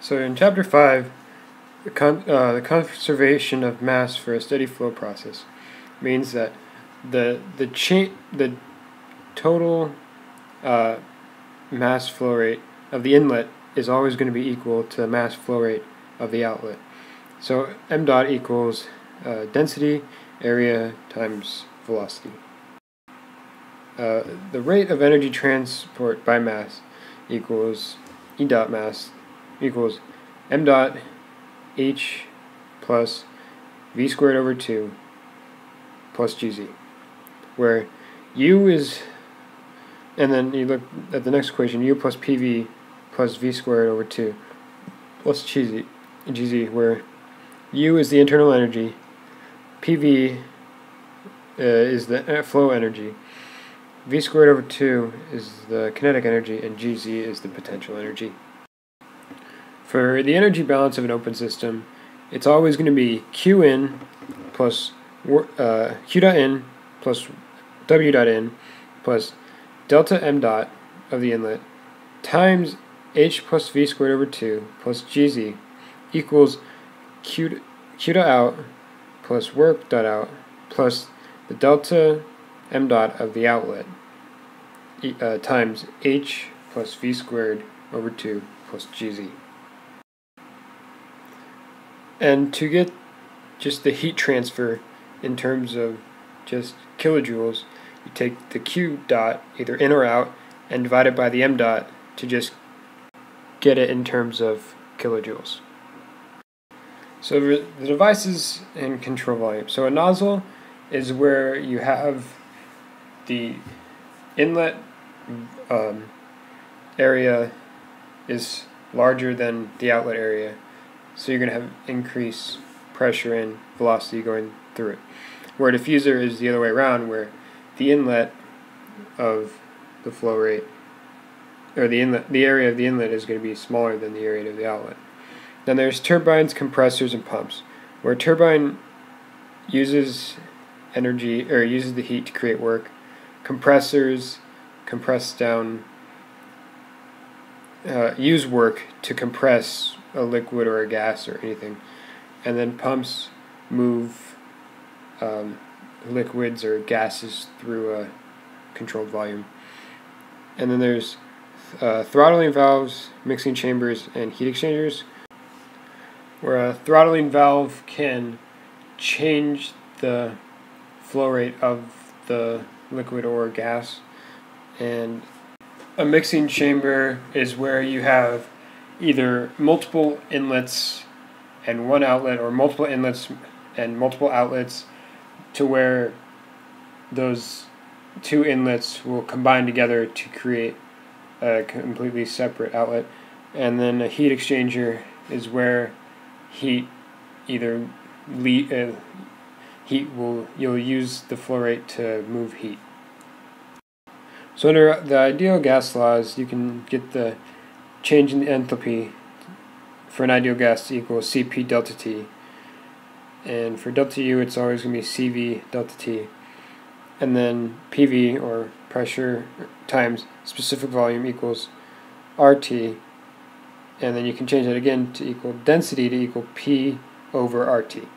So in chapter 5, the, con- uh, the conservation of mass for a steady flow process means that the the cha- the total uh, mass flow rate of the inlet is always going to be equal to the mass flow rate of the outlet. So m dot equals uh, density area times velocity. Uh, the rate of energy transport by mass equals E dot mass equals m dot h plus v squared over 2 plus gz, where u is, and then you look at the next equation, u plus pv plus v squared over 2 plus gz, gz where u is the internal energy, pv uh, is the uh, flow energy, v squared over 2 is the kinetic energy, and gz is the potential energy. For the energy balance of an open system, it's always going to be Qn plus uh, Q dot n plus W dot n plus delta m dot of the inlet times H plus V squared over 2 plus Gz equals Q, Q dot out plus work dot out plus the delta m dot of the outlet uh, times H plus V squared over 2 plus Gz. And to get just the heat transfer in terms of just kilojoules, you take the Q dot, either in or out, and divide it by the M dot to just get it in terms of kilojoules. So the devices and control volume. So a nozzle is where you have the inlet um, area is larger than the outlet area so you're going to have increased pressure and velocity going through it. Where a diffuser is the other way around, where the inlet of the flow rate, or the inlet, the area of the inlet is going to be smaller than the area of the outlet. Then there's turbines, compressors, and pumps, where a turbine uses energy or uses the heat to create work. Compressors compress down, uh, use work to compress a liquid or a gas or anything. And then pumps move um, liquids or gases through a controlled volume. And then there's uh, throttling valves, mixing chambers, and heat exchangers, where a throttling valve can change the flow rate of the liquid or gas. And a mixing chamber is where you have either multiple inlets and one outlet or multiple inlets and multiple outlets to where those two inlets will combine together to create a completely separate outlet. And then a heat exchanger is where heat either uh, heat will you'll use the flow rate to move heat. So under the ideal gas laws you can get the change in the enthalpy for an ideal gas equals Cp delta T. And for delta U, it's always going to be Cv delta T. And then PV, or pressure times specific volume, equals RT. And then you can change that again to equal density to equal P over RT.